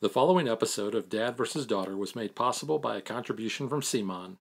The following episode of Dad vs. Daughter was made possible by a contribution from Simon.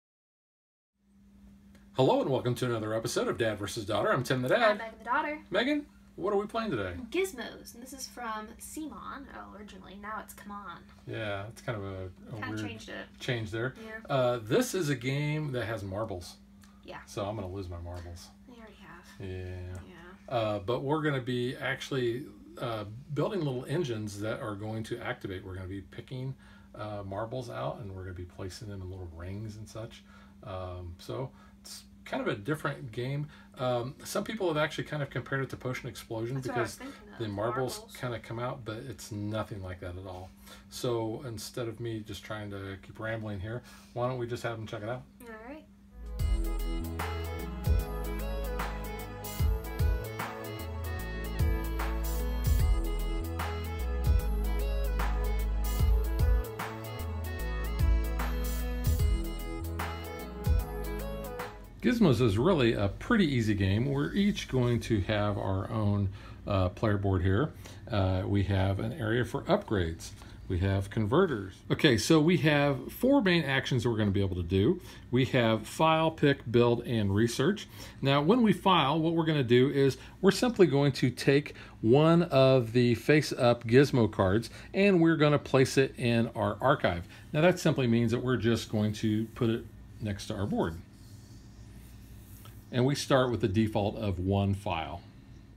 Hello and welcome to another episode of Dad vs. Daughter. I'm Tim the Dad. I'm Megan the daughter. Megan, what are we playing today? Gizmos, and this is from Simon oh, originally. Now it's Come On. Yeah, it's kind of a, a Kind of weird changed it. change there. Yeah. Uh, this is a game that has marbles. Yeah. So I'm going to lose my marbles. They already have. Yeah. Yeah. Uh, but we're going to be actually uh, building little engines that are going to activate. We're going to be picking uh, marbles out and we're going to be placing them in little rings and such. Um, so it's kind of a different game. Um, some people have actually kind of compared it to Potion Explosion That's what I was because the marbles, kind of come out, but it's nothing like that at all. So instead of me just trying to keep rambling here, why don't we just have them check it out? All right. Gizmos is really a pretty easy game. We're each going to have our own uh, player board here. Uh, we have an area for upgrades. We have converters. Okay, so we have four main actions that we're going to be able to do. We have file, pick, build, and research. Now, when we file, what we're going to do is we're simply going to take one of the face-up gizmo cards and we're going to place it in our archive. Now, that simply means that we're just going to put it next to our board and we start with the default of one file.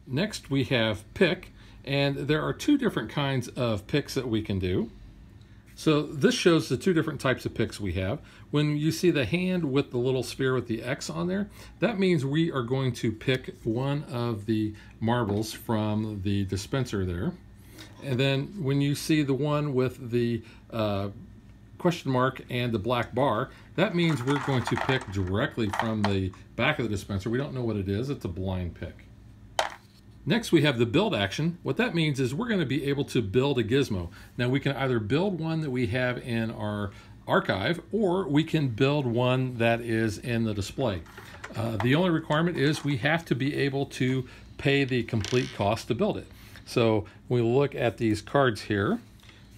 Next we have pick, and there are two different kinds of picks that we can do. So this shows the two different types of picks we have. When you see the hand with the little sphere with the X on there, that means we are going to pick one of the marbles from the dispenser there. And then when you see the one with the uh, question mark and the black bar, that means we're going to pick directly from the back of the dispenser. We don't know what it is. It's a blind pick. Next, we have the build action. What that means is we're going to be able to build a gizmo. Now, we can either build one that we have in our archive, or we can build one that is in the display. Uh, the only requirement is we have to be able to pay the complete cost to build it. So we look at these cards here,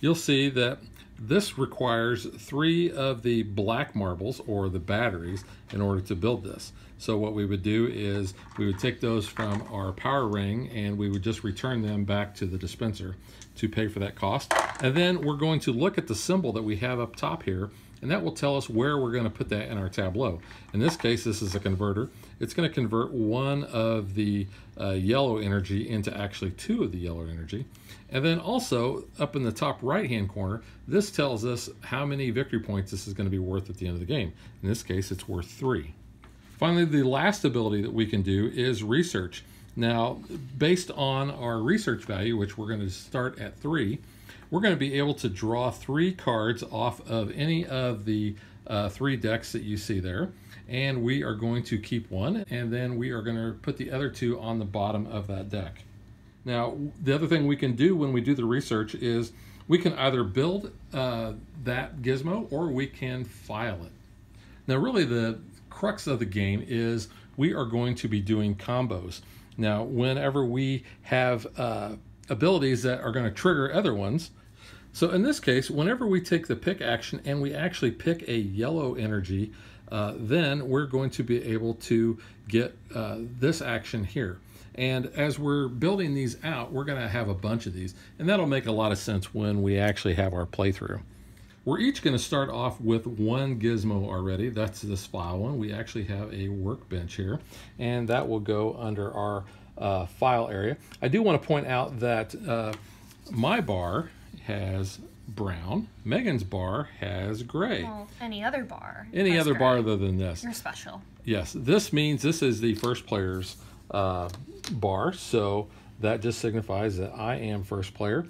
you'll see that this requires three of the black marbles or the batteries in order to build this. So what we would do is we would take those from our power ring and we would just return them back to the dispenser to pay for that cost. And then we're going to look at the symbol that we have up top here and that will tell us where we're going to put that in our tableau. In this case, this is a converter. It's going to convert one of the uh, yellow energy into actually two of the yellow energy. And then also up in the top right hand corner, this tells us how many victory points this is going to be worth at the end of the game. In this case, it's worth three. Finally, the last ability that we can do is research. Now, based on our research value, which we're going to start at three, we're going to be able to draw three cards off of any of the uh, three decks that you see there. And we are going to keep one, and then we are going to put the other two on the bottom of that deck. Now, the other thing we can do when we do the research is we can either build uh, that gizmo or we can file it. Now, really, the crux of the game is we are going to be doing combos. Now, whenever we have uh, abilities that are going to trigger other ones, so in this case, whenever we take the pick action and we actually pick a yellow energy, uh, then we're going to be able to get uh, this action here. And as we're building these out, we're going to have a bunch of these. And that'll make a lot of sense when we actually have our playthrough. We're each going to start off with one gizmo already. That's this file one. We actually have a workbench here. And that will go under our uh, file area. I do want to point out that uh, my bar has brown. Megan's bar has gray. Well, any other bar. Any other gray. bar other than this. You're special. Yes, this means this is the first player's uh, bar, so that just signifies that I am first player.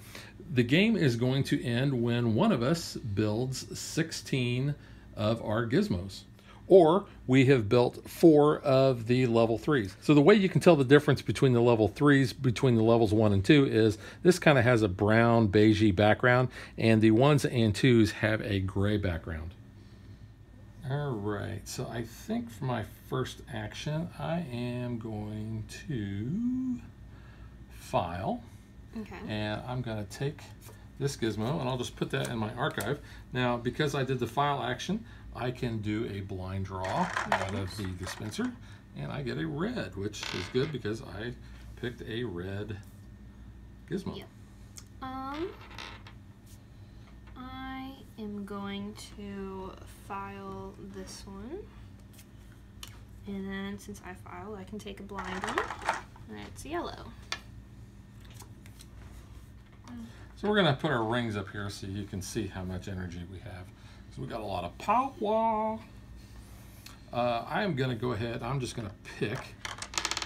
The game is going to end when one of us builds 16 of our gizmos. Or we have built four of the level threes. So the way you can tell the difference between the level threes between the levels one and two is this kind of has a brown beigey background and the ones and twos have a gray background. All right, so I think for my first action, I am going to file Okay. and I'm going to take this gizmo, and I'll just put that in my archive. Now, because I did the file action, I can do a blind draw out of the dispenser, and I get a red, which is good because I picked a red gizmo. Yep. Um, I am going to file this one. And then since I filed, I can take a blind one. And it's yellow. So we're gonna put our rings up here so you can see how much energy we have. So we got a lot of power. Uh, I am gonna go ahead, I'm just gonna pick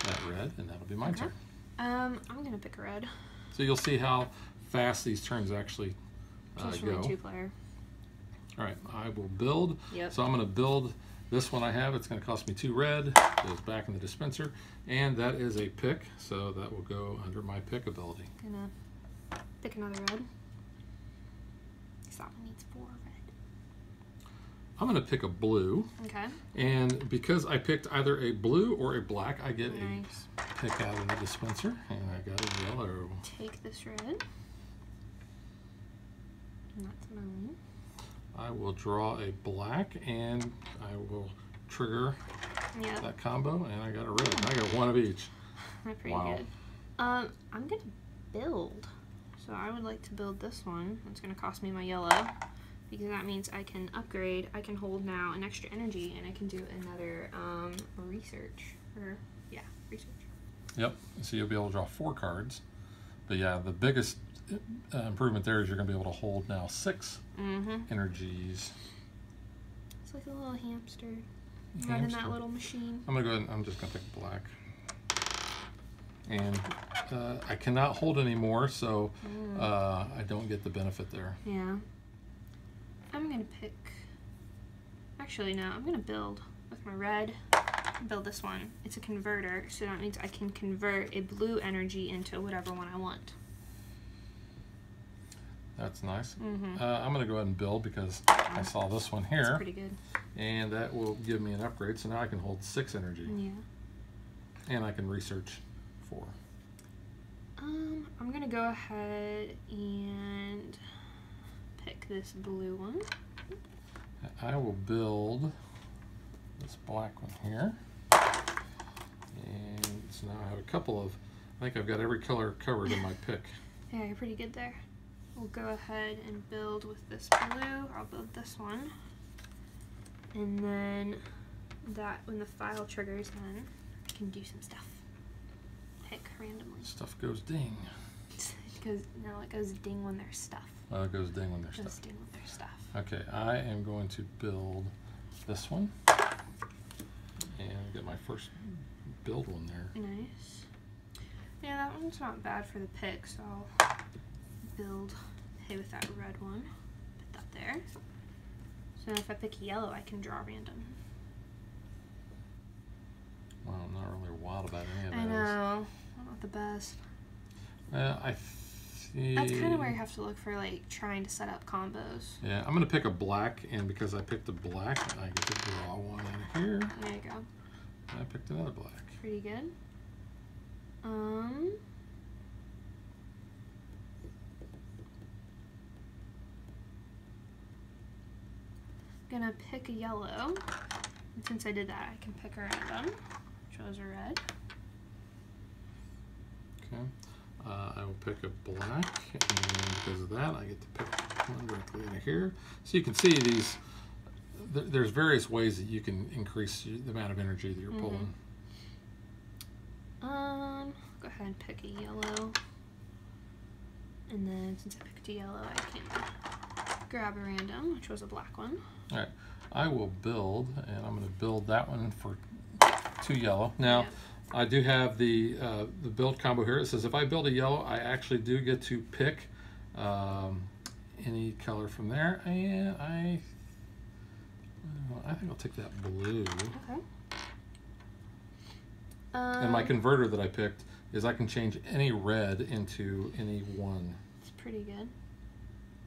that red and that'll be my Okay. turn. Um, I'm gonna pick a red. So you'll see how fast these turns actually uh, Just go. two player. All right, I will build. Yep. So I'm gonna build this one I have. It's gonna cost me two red. Goes back in the dispenser. And that is a pick, so that will go under my pick ability. Gonna pick another red. This that one needs four I'm gonna pick a blue. Okay. And because I picked either a blue or a black, I get Nice. a pick out of the dispenser. And I got a yellow. Take this red. And that's mine. I will draw a black and I will trigger Yeah, that combo and I got a red. I got one of each. that's pretty Wow. good. Um, I'm gonna build. So I would like to build this one. It's gonna cost me my yellow. Because that means I can upgrade. I can hold now an extra energy and I can do another um, research. Or, yeah, research. Yep. So you'll be able to draw four cards. But yeah, the biggest uh, improvement there is you're going to be able to hold now six Mm-hmm. energies. It's like a little hamster running Hamster. that little machine. I'm going to go ahead and I'm just going to pick black. And uh, I cannot hold anymore, so Mm. uh, I don't get the benefit there. Yeah. I'm gonna pick. Actually, no. I'm gonna build with my red. Build this one. It's a converter, so that means I can convert a blue energy into whatever one I want. That's nice. Mm-hmm. Uh, I'm going to go ahead and build because I saw this one here, pretty good. and that will give me an upgrade. So now I can hold six energy, Yeah. and I can research four. Um, I'm gonna go ahead and pick this blue one. I will build this black one here. And so now I have a couple of, I think I've got every color covered in my pick. Yeah, you're pretty good there. We'll go ahead and build with this blue. I'll build this one. And then that when the file triggers then I can do some stuff. Pick randomly. Stuff goes ding. It goes no, it goes ding when there's stuff. Oh, it goes ding It goes stuff. ding when there's stuff. Okay, I am going to build this one. And get my first build one there. Nice. Yeah, that one's not bad for the pick, so I'll build hey with that red one. Put that there. So if I pick yellow I can draw random. Well, I'm not really wild about any of those. I know. Not the best. Uh, I see. That's kind of where you have to look for like trying to set up combos. Yeah, I'm gonna pick a black, and because I picked a black, I get to draw one in here. There you go. And I picked another black. Pretty good. Um. Gonna pick a yellow. And since I did that, I can pick a random. Chose a red. Okay. Uh, I will pick a black, and because of that, I get to pick one directly in here. So you can see these. Th- there's various ways that you can increase the amount of energy that you're Mhm. pulling. Um, go ahead and pick a yellow. And then since I picked a yellow, I can grab a random, which was a black one. All right. I will build, and I'm going to build that one for two yellow. Now. I do have the uh, the build combo here. It says if I build a yellow, I actually do get to pick um, any color from there, and I I think I'll take that blue. Okay. Um, And my converter that I picked is I can change any red into any one. It's pretty good.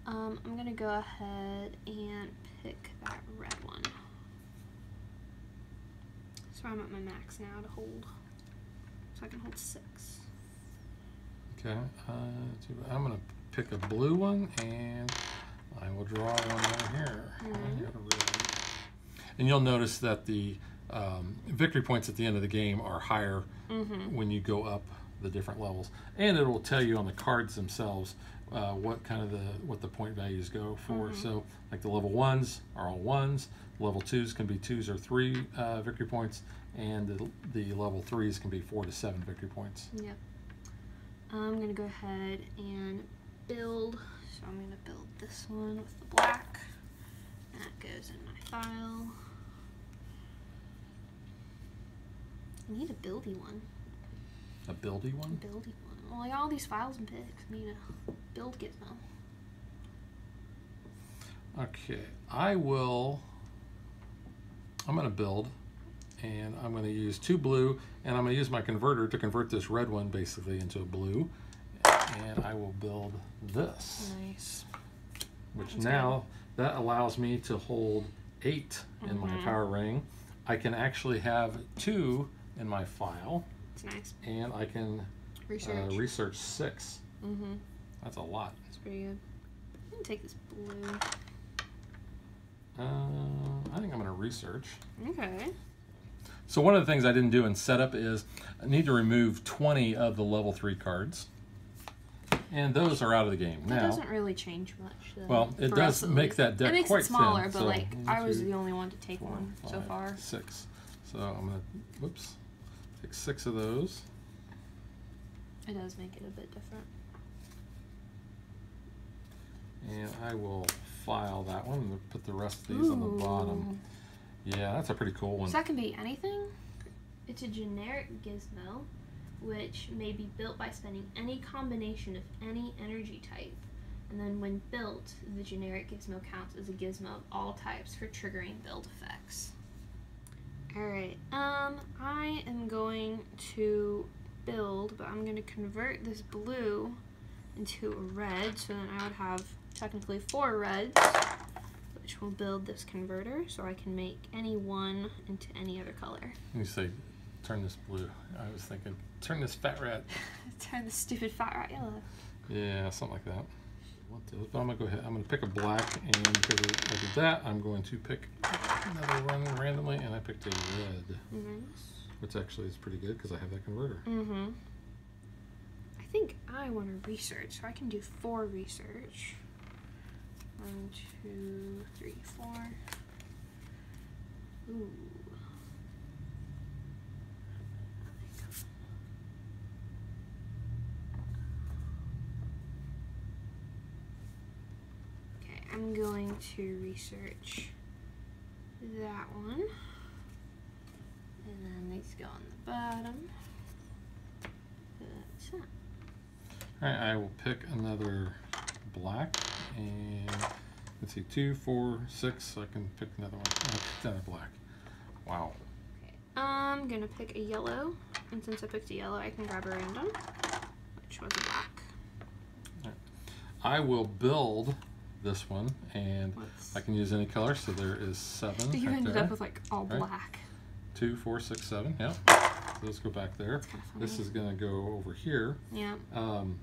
Um, I'm gonna go ahead and pick that red one. So I'm at my max now to hold. So I can hold six. Okay, uh, I'm gonna pick a blue one and I will draw one over here. A red. And you'll notice that the um, victory points at the end of the game are higher when you go up the different levels, and it will tell you on the cards themselves uh, what kind of the what the point values go for. So, like the level ones are all ones, level twos can be twos or three uh, victory points, and the, the level threes can be four to seven victory points. Yep. I'm gonna go ahead and build. So I'm gonna build this one with the black. That goes in my file. I need a buildy one. A buildy one? A buildy one. Well, like all these files and picks need a build gizmo. Okay, I will. I'm going to build, and I'm going to use two blue, and I'm going to use my converter to convert this red one basically into a blue, and I will build this, Nice. which Sounds now that allows me to hold eight in my Mhm. power ring. I can actually have two in my file, It's nice. and I can Research. uh, research six. mm-hmm. That's a lot. That's pretty good. I'm gonna take this blue. Uh, I think I'm going to research. Okay. So one of the things I didn't do in setup is I need to remove 20 of the level 3 cards. And those are out of the game That now. doesn't really change much. Though, Well, it does make that deck It makes quite it smaller, thin, but so like one, I was two, the only one to take four, one so far. Six. So I'm going to, whoops, take six of those. It does make it a bit different. And I will file that one and put the rest of these on the bottom. Yeah, that's a pretty cool one. So that can be anything. It's a generic gizmo, which may be built by spending any combination of any energy type. And then when built, the generic gizmo counts as a gizmo of all types for triggering build effects. Alright, um, I am going to build, but I'm going to convert this blue into a red, so then I would have technically four reds, which will build this converter, so I can make any one into any other color. You say, turn this blue. I was thinking, turn this fat rat. Turn the stupid fat rat yellow. Yeah, something like that. But I'm gonna go ahead. I'm gonna pick a black, and because I did that, I'm going to pick another one randomly, and I picked a red, Nice. which actually is pretty good because I have that converter. Mm-hmm. I think I want to research, so I can do four research. One, two, three, four. Ooh. Okay, I'm going to research that one. And then these go on the bottom. That's it. All right, I will pick another black, and let's see, two, four, six. So I can pick another one. Picked another black. Wow. I'm gonna pick a yellow, and since I picked a yellow, I can grab a random, which was a black. I will build this one, and Let's. I can use any color. So there is seven. you right ended there. up with like all Right. black. two, four, six, seven. Yeah. So let's go back there. It's kind of funny. This is gonna go over here. yeah. Um,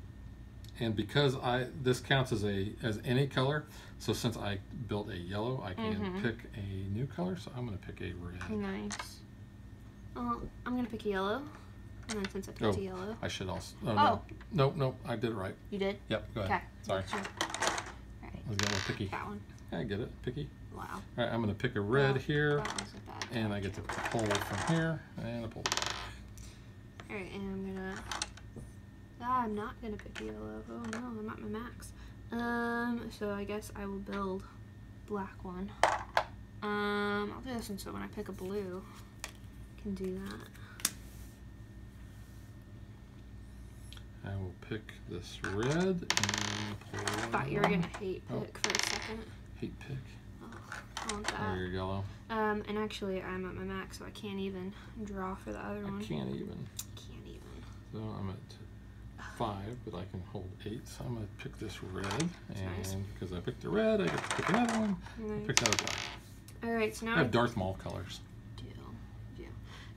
and because I this counts as a as any color, so since I built a yellow, I can Mhm. pick a new color. So I'm gonna pick a red. Nice. Well, I'm gonna pick a yellow, and then since I picked Oh. a yellow, I should also. Oh, Oh. no, nope, nope. I did it right. you did. Yep. Go Okay. ahead. Sorry, Sure. Alright. I was getting a little picky. That one. I get it. Picky. Wow. All right, I'm gonna pick a red Well, here, That was a bad and I get to pull from here and a pull. Alright, and I'm gonna. Ah, I'm not gonna pick yellow. Oh no, I'm at my max. Um, so I guess I will build black one. Um, I'll do this one so when I pick a blue, I can do that. I will pick this red and pull. I thought you were gonna hate Oh. pick for a second. Hate pick. Oh, I want There, that. your yellow. Um, and actually, I'm at my max, so I can't even draw for the other I one. can't even. Can't even. So I'm at five, but I can hold eight. So I'm gonna pick this red, nice. and because I picked the red, I get to pick another one. I Nice. picked another black. Alright, so now I I have Darth Maul colors. do. do.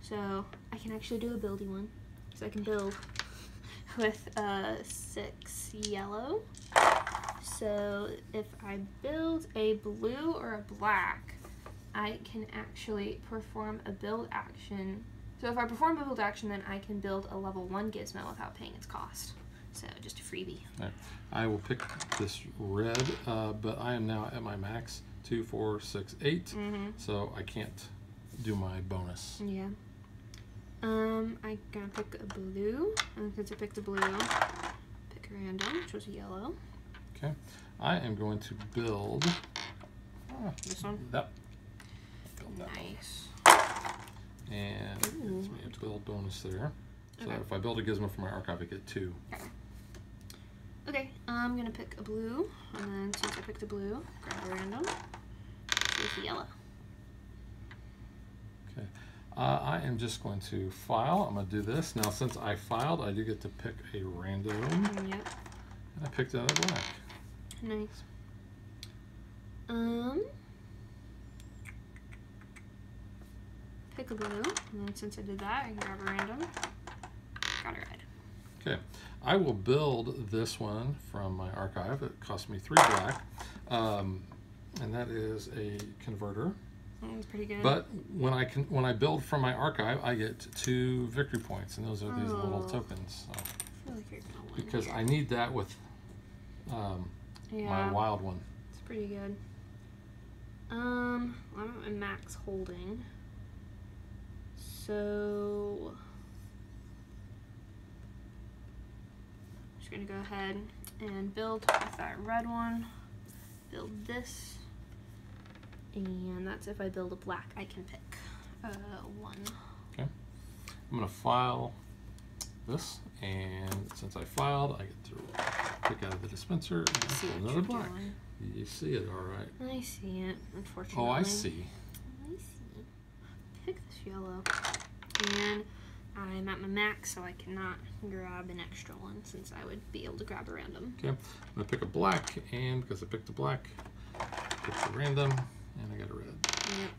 So I can actually do a buildy one. So I can build with uh, six yellow. So if I build a blue or a black, I can actually perform a build action. So if I perform a build action, then I can build a level one gizmo without paying its cost. So just a freebie. I will pick this red, uh, but I am now at my max. Two, four, six, eight. Mm-hmm. So I can't do my bonus. Yeah. Um, I'm gonna pick a blue. And since I picked a blue, pick a random, which was a yellow. Okay. I am going to build. ah, This one. That. Build that one. And it gives me a bonus there. So Okay. if I build a gizmo for my archive, I get two. Okay, I'm gonna pick a blue, and then since I picked a blue, grab a random. Choose the yellow. Okay. Uh, I am just going to file. I'm going to do this. Now, since I filed, I do get to pick a random. And Yep. I picked out a black. Nice. Um. Pick a blue, and then since I did that, I can grab a random. Got a red. Okay. I will build this one from my archive. It cost me three black. Um, and that is a converter. That's pretty good. But when I can, when I build from my archive, I get two victory points, and those are these little Oh. tokens. So, I feel like you're gonna win. because here. I need that with um, yeah, my wild one. it's pretty good. Um, I'm at max holding. So I'm just gonna go ahead and build with that red one. Build this. And that's if I build a black, I can pick uh, one. I'm gonna file this, and since I filed, I get to pick out of the dispenser and See another black. doing. You see it, all right. I see it, unfortunately. Oh, I see. I see. Pick this yellow. And I'm at my max, so I cannot grab an extra one since I would be able to grab a random. Okay, I'm gonna pick a black, and because I picked a black, pick a random, and I got a red. Yep.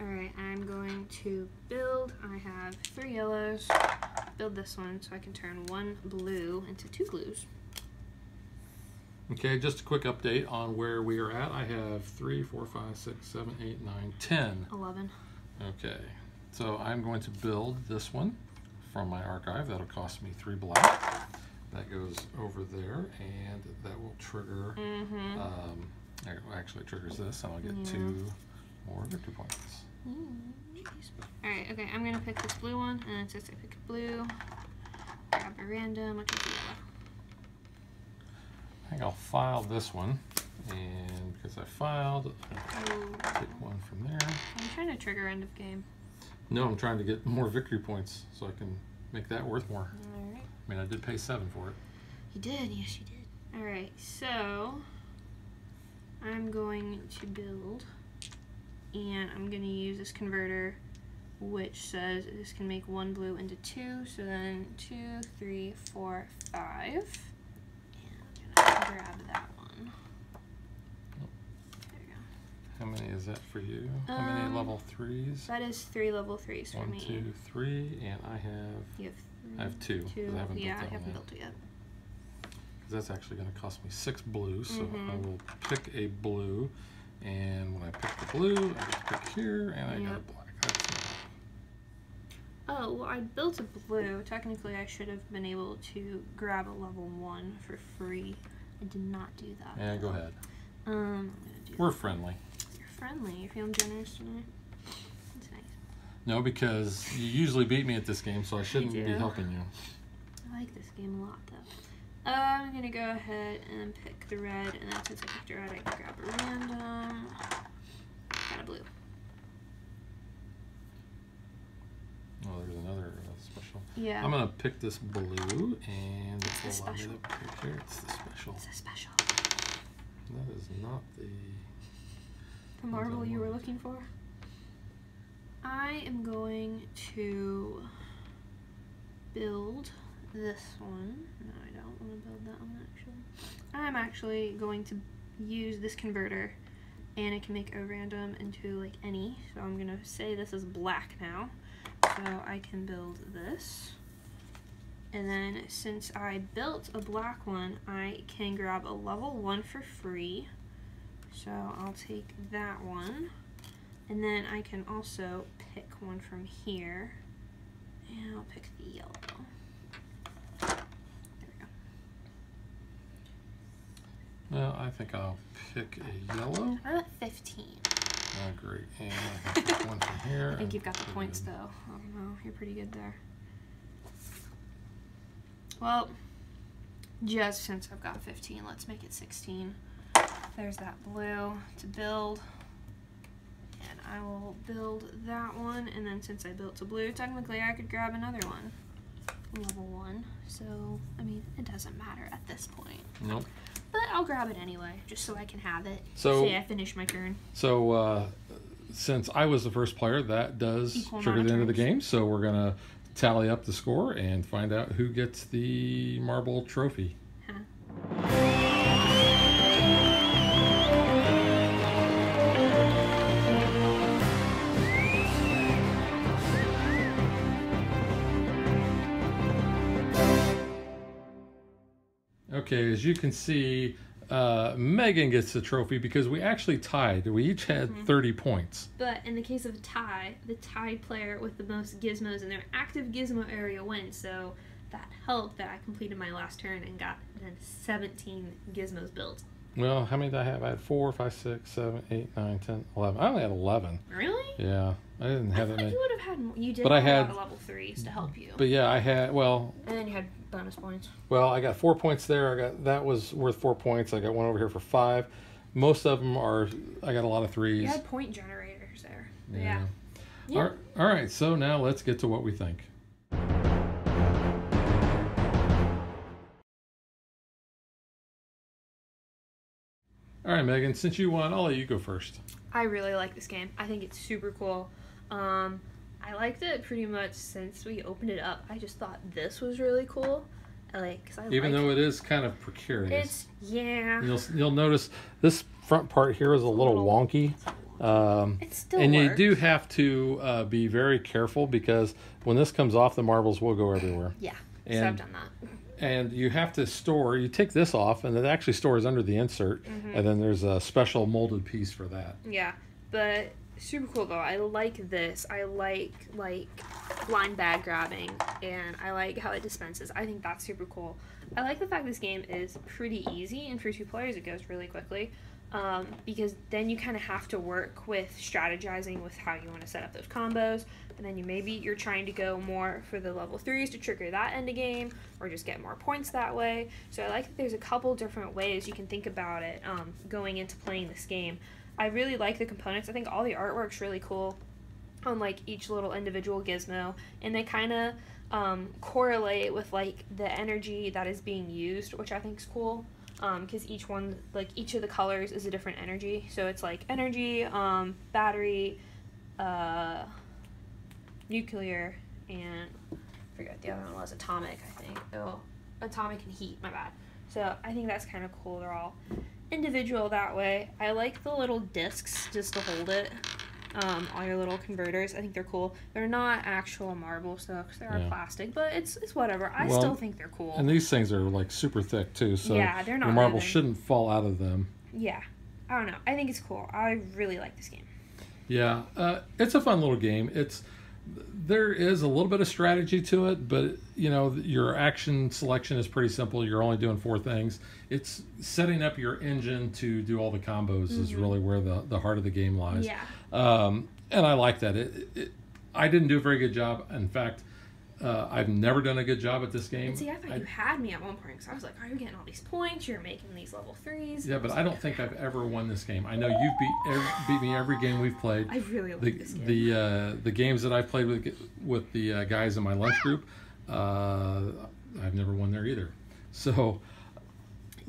Alright, I'm going to build. I have three yellows. Build this one so I can turn one blue into two blues. Okay, just a quick update on where we are at. I have three, four, five, six, seven, eight, nine, ten. 11. Okay, so I'm going to build this one from my archive. That'll cost me three black. That goes over there, and that will trigger. Mm-hmm. Um, actually triggers this, and I'll get Yeah. two more victory points. Alright, okay, I'm gonna pick this blue one, and then since I pick a blue, grab a random, which is yellow. I think I'll file this one, and because I filed, I'll Ooh. take one from there. I'm trying to trigger end of game. No, I'm trying to get more victory points so I can make that worth more. Alright. I mean, I did pay seven for it. You did, yes, you did. Alright, so I'm going to build, and I'm going to use this converter, which says this can make one blue into two. So then two, three, four, five. And I'm going to grab that one. There you go. How many is that for you? How many Um, level threes? That is three level threes for me. two, three, and I have. You have I have two. two. I haven't yeah, built I haven't one built it yet. Because that's actually going to cost me six blues. So I Mhm. will pick a blue, and when I pick the blue, I get to pick here, and I got a black. That's Oh, well, I built a blue. Technically, I should have been able to grab a level one for free. I did not do that. Yeah, go ahead. Um, I'm gonna do We're friendly. Friendly. You're feeling generous tonight. That's nice. No, because you usually beat me at this game, so I shouldn't be helping you. I like this game a lot, though. Uh, I'm gonna go ahead and pick the red, and then since I picked a red, I can grab a random. Got a blue. Oh, there's another uh, special. Yeah. I'm gonna pick this blue, and It's the special. to pick here. It's the special. It's a special. That is not the. The marble you were looking for. I am going to build this one. No, I don't want to build that one actually. I'm actually going to use this converter and it can make a random into like any. So I'm going to say this is black now. So I can build this. And then since I built a black one, I can grab a level one for free. So I'll take that one. And then I can also pick one from here. And I'll pick the yellow. There we go. Well, I think I'll pick a yellow. I'm at 15. Oh, great. And I pick one from here. I think you've got the points in. though. I don't know. You're pretty good there. Well, just since I've got 15, let's make it 16. There's that blue to build. And I will build that one. And then since I built a blue, technically I could grab another one. Level one. So, I mean, it doesn't matter at this point. Nope. But I'll grab it anyway, just so I can have it. So- Say I finish my turn. So, uh, since I was the first player, that does Equal trigger the end of the game. So, we're going to tally up the score and find out who gets the marble trophy. Okay, as you can see, uh, Megan gets the trophy because we actually tied. We each had Mm-hmm. 30 points. But in the case of a tie, the tied player with the most gizmos in their active gizmo area wins. So that helped that I completed my last turn and got then 17 gizmos built. Well, how many did I have? I had 4, 5, 6, 7, 8, 9, 10, 11. I only had 11. Really? Yeah, I didn't have thought that many. you would have had more. You did But I have a lot had- of level threes to help you. But yeah, I had, well, and then you had bonus points. Well, I got four points there. I got that was worth four points. I got one over here for five. Most of them are. I got a lot of threes. You had point generators there. But yeah. All right, all right. So now let's get to what we think. All right, Megan. Since you won, I'll let you go first. I really like this game. I think it's super cool. Um, I liked it pretty much since we opened it up. I just thought this was really cool. I like, cause I Even like though it is kind of precarious, it's yeah. you'll you'll notice this front part here is a little little- wonky. Um, It still and you do have to uh, be very careful because when this comes off, the marbles will go everywhere. Yeah. so I've And done that. and you have to store. You take this off, and it actually stores under the insert, Mm-hmm. and then there's a special molded piece for that. Yeah, but super cool though. I like this. I like like blind bag grabbing, and I like how it dispenses. I think that's super cool. I like the fact this game is pretty easy, and for two players, it goes really quickly. Um, because then you kind of have to work with strategizing with how you want to set up those combos, and then you maybe you're trying to go more for the level threes to trigger that end of game, or just get more points that way. So I like that there's a couple different ways you can think about it um, going into playing this game. I really like the components. I think all the artwork's really cool on like each little individual gizmo, and they kind of um, correlate with like the energy that is being used, which I think is cool. Because each one, like each of the colors, is a different energy. So it's like energy, um, battery, uh, nuclear, and I forget the other one was atomic. I think. Oh, atomic and heat. My bad. So I think that's kind of cool. They're all individual that way. I like the little discs just to hold it. Um, all your little converters. I think they're cool. They're not actual marbles though, 'cause they are Yeah. plastic. But it's it's whatever. I Well, still think they're cool. And these things are like super thick too, so Yeah, they're not the marble shouldn't fall out of them. yeah, I don't know. I think it's cool. I really like this game. Yeah, uh, it's a fun little game. It's there is a little bit of strategy to it, but you know your action selection is pretty simple. You're only doing four things. It's setting up your engine to do all the combos is really where the the heart of the game lies. Yeah. Um, and I like that. It, it, I didn't do a very good job. In fact, uh, I've never done a good job at this game. And see, I thought I- you had me at one point because I was like, "Are you getting all these points? You're making these level threes." yeah, but I don't think I've ever won this game. I know you've beat every, beat me every game we've played. I really like the this game. the uh, the games that I've played with with the uh, guys in my lunch group, uh, I've never won there either. So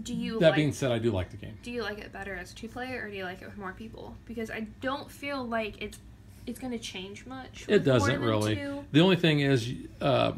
do you that like? being said, I do like the game. do you like it better as two player or do you like it with more people? Because I don't feel like it's it's going to change much. It doesn't really. two. The only thing is, uh,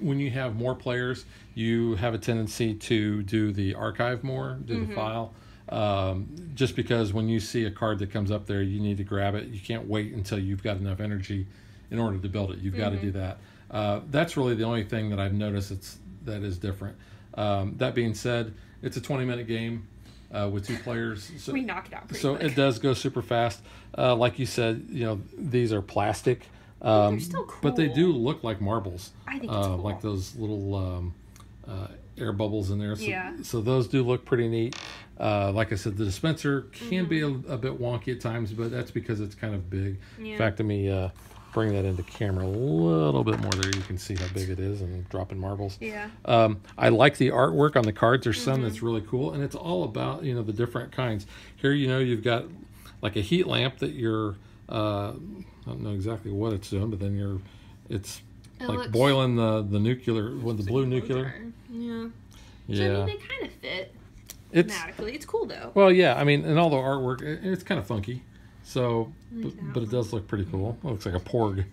when you have more players, you have a tendency to do the archive more, do Mm-hmm. the file. Um, just because when you see a card that comes up there, you need to grab it. You can't wait until you've got enough energy in order to build it. You've got to do Mm-hmm. that. Uh, that's really the only thing that I've noticed it's that is different. Um, that being said, it's a 20 minute game uh, with two players. So, we knock it out pretty so quick. it does go super fast. Uh, like you said, you know these are plastic, um, still but they do look like marbles. I think uh, cool. like those little um, uh, air bubbles in there. So, Yeah. so those do look pretty neat. Uh, like I said, the dispenser can be a, Mm-hmm. a bit wonky at times, but that's because it's kind of big. Yeah. In fact, let me uh, bring that into camera a little bit more there. You can see how big it is and dropping marbles. Yeah. Um, I like the artwork on the cards. There's some Mm-hmm. that's really cool, and it's all about you know the different kinds. Here, you know, you've got like a heat lamp that you're. Uh, I don't know exactly what it's doing, but then you're, it's It like looks- boiling the the nuclear with the blue nuclear. Yeah. Yeah. So, I mean, they kind of fit it's thematically. It's cool though. well, yeah. I mean, and all the artwork, it's kind of funky. So, like but, but it does look pretty cool. It looks like a porg. It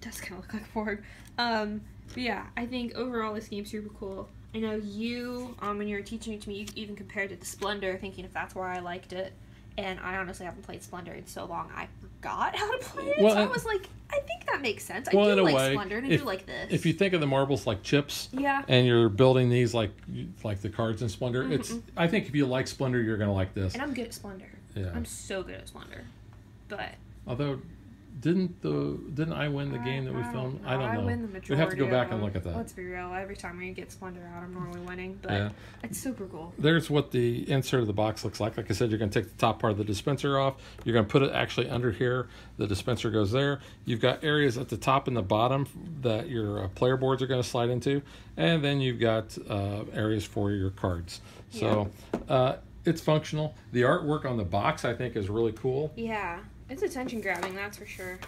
does kind of look like a porg. Um, but yeah, I think overall this game's super cool. I know you, um, when you were teaching it to me, you even compared it to Splendor, thinking if that's why I liked it. And I honestly haven't played Splendor in so long, I forgot how to play it. Well, so I and- was like, I think that makes sense. Well, I in do a like way, Splendor, and I if- do like this. If you think of the marbles like chips, yeah, and you're building these like like the cards in Splendor, it's. Mhm. I think if you like Splendor, you're gonna like this. and I'm good at Splendor. Yeah. I'm so good at Splendor. But Although, didn't the didn't I win the game that we I filmed? don't I don't know. I win the majority. We'd have to go back and look at that. Let's be real. Every time we get Splendor out, I'm normally winning. But Yeah. it's super cool. There's what the insert of the box looks like. Like I said, you're going to take the top part of the dispenser off. You're going to put it actually under here. The dispenser goes there. You've got areas at the top and the bottom that your uh, player boards are going to slide into, and then you've got uh, areas for your cards. So uh, it's functional. The artwork on the box I think is really cool. Yeah, it's attention grabbing, that's for sure.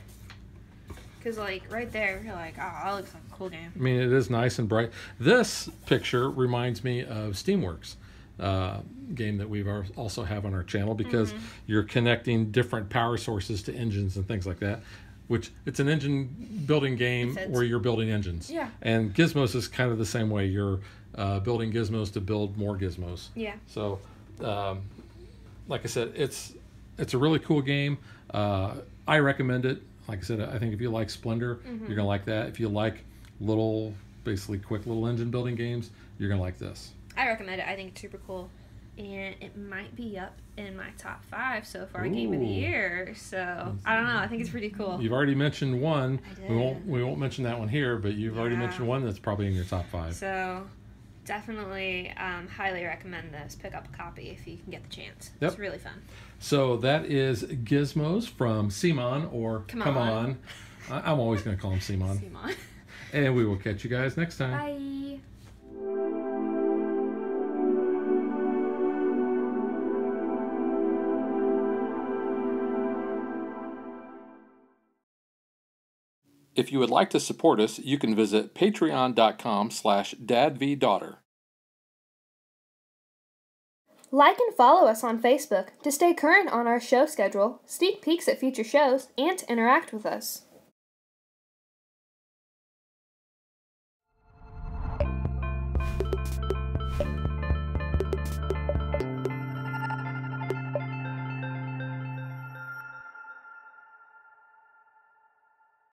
Cause like right there, you're like, oh, that looks like a cool game. I mean, it is nice and bright. This picture reminds me of Steamworks uh, game that we've also have on our channel because Mm-hmm. you're connecting different power sources to engines and things like that. Which it's an engine building game where you're building engines. Yeah. And Gizmos is kind of the same way. You're uh, building gizmos to build more gizmos. Yeah. So, um, like I said, it's it's a really cool game. Uh, I recommend it. Like I said, I think if you like Splendor, Mm-hmm. you're gonna like that. If you like little, basically quick little engine building games, you're gonna like this. I recommend it. I think it's super cool, and it might be up in my top five so far game of the year. So I don't know. I think it's pretty cool. You've already mentioned one. We won't we won't mention that one here, but you've already mentioned one that's probably in your top five. So definitely, um, highly recommend this. Pick up a copy if you can get the chance. Yep. It's really fun. So that is Gizmos from Simon or Come Come On. On. I- I'm always gonna call him Simon. Simon. And we will catch you guys next time. Bye. If you would like to support us, you can visit patreon.com slash dadvdaughter. Like and follow us on Facebook to stay current on our show schedule, sneak peeks at future shows, and to interact with us.